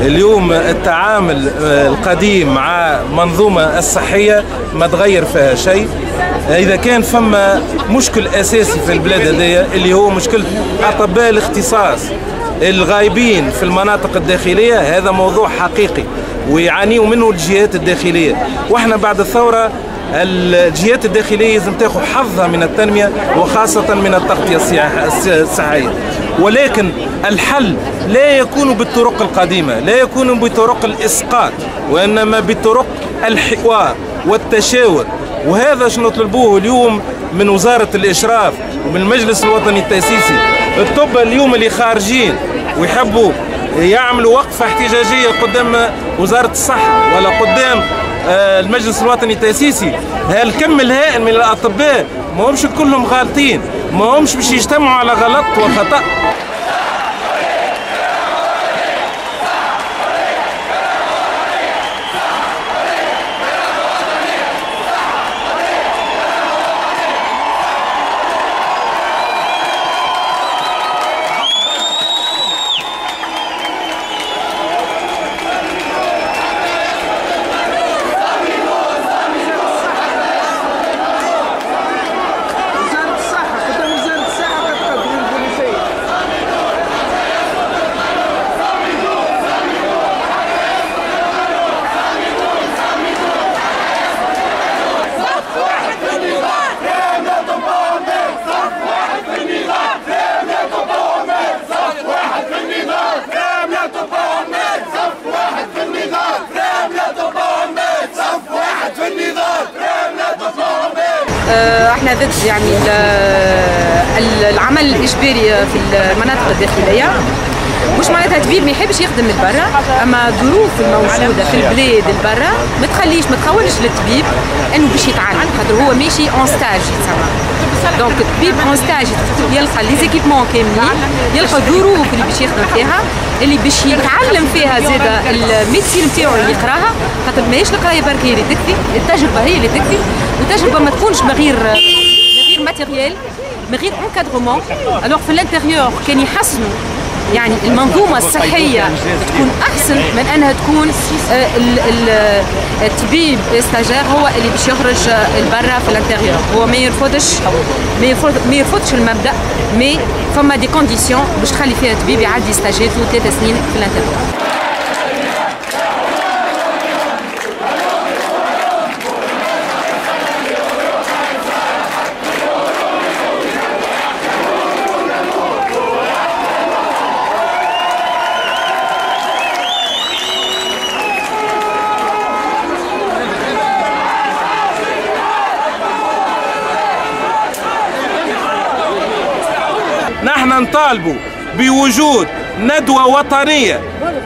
اليوم التعامل القديم مع منظومة الصحية ما تغير فيها شيء. إذا كان فما مشكل أساسي في البلاد هذيا اللي هو مشكلة أطباء الاختصاص الغايبين في المناطق الداخلية هذا موضوع حقيقي ويعانيوا منه الجهات الداخلية. وإحنا بعد الثورة الجهات الداخلية لازم تاخذ حظها من التنمية وخاصة من التغطية الصحية ولكن الحل لا يكون بالطرق القديمة لا يكون بطرق الإسقاط وإنما بطرق الحوار والتشاور. وهذا شنو نطلبوه اليوم من وزارة الإشراف ومن المجلس الوطني التأسيسي. الطب اليوم اللي خارجين ويحبوا يعملوا وقفة احتجاجية قدام وزارة الصحة ولا قدام المجلس الوطني التأسيسي هالكم الهائل من الأطباء؟ ما همش كلهم غالطين ما همش باش يجتمعوا على غلط وخطأ. إحنا ضد يعني العمل الإجباري في المناطق الداخلية. مش معناتها طبيب ما يحبش يخدم لبرا أما الظروف الموجودة في البلاد البرا ما تخليش ما تخولش للطبيب إنه باش يتعلم. خاطر هو ماشي en stage يتسمى donc الطبيب en stage يلقى les équipements كاملين يلقى الظروف اللي باش يخدم فيها. اللي باش يتعلم فيها زاد ال médecine نتاعو اللي يقراها خاطر ماهيش القراية برك هي اللي تكفي التجربة هي اللي تكفي والتجربة ما تكونش من غير من غير matériel من غير encadrement alors في ال intérieur كان يحسنوا. يعني المنظومة الصحية تكون أحسن من أنها تكون الطبيب stagiaire هو اللي باش يخرج لبرا في ال intérieur. هو ما يرفضش ما يرفضش المبدأ mais فما des conditions باش تخلي فيها طبيب يعدي ستاجيته ثلاث سنين في ال intérieur. نطالبوا بوجود ندوة وطنية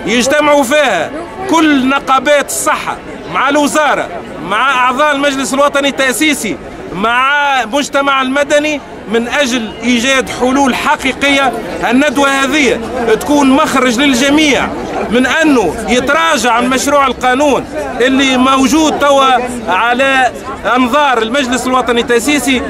يجتمعوا فيها كل نقابات الصحة مع الوزارة مع أعضاء المجلس الوطني التأسيسي مع المجتمع المدني من أجل إيجاد حلول حقيقية. الندوة هذه تكون مخرج للجميع من أنه يتراجع عن مشروع القانون اللي موجود توا على أنظار المجلس الوطني التأسيسي.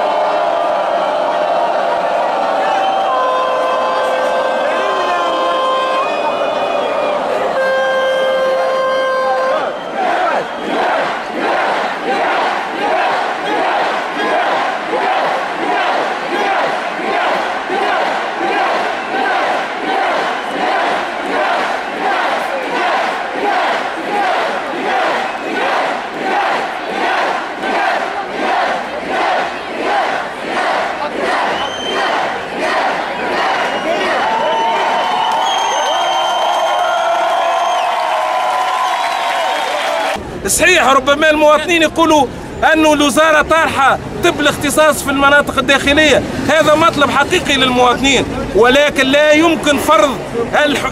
صحيح ربما المواطنين يقولوا أن الوزارة طارحة طب الاختصاص في المناطق الداخلية. هذا مطلب حقيقي للمواطنين ولكن لا يمكن فرض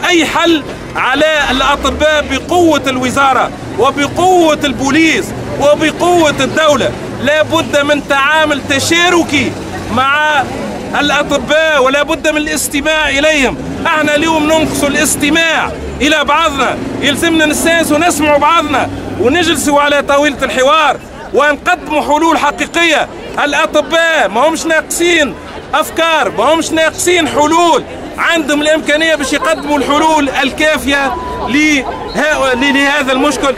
أي حل على الأطباء بقوة الوزارة وبقوة البوليس وبقوة الدولة. لا بد من تعامل تشاركي مع الأطباء ولا بد من الاستماع إليهم. إحنا اليوم ننقص الاستماع إلى بعضنا. يلزمنا نستأنس ونسمع بعضنا. ونجلسوا على طاولة الحوار ونقدموا حلول حقيقية. الأطباء ما همش ناقصين أفكار ما همش ناقصين حلول. عندهم الإمكانية باش يقدموا الحلول الكافية لهذا المشكل.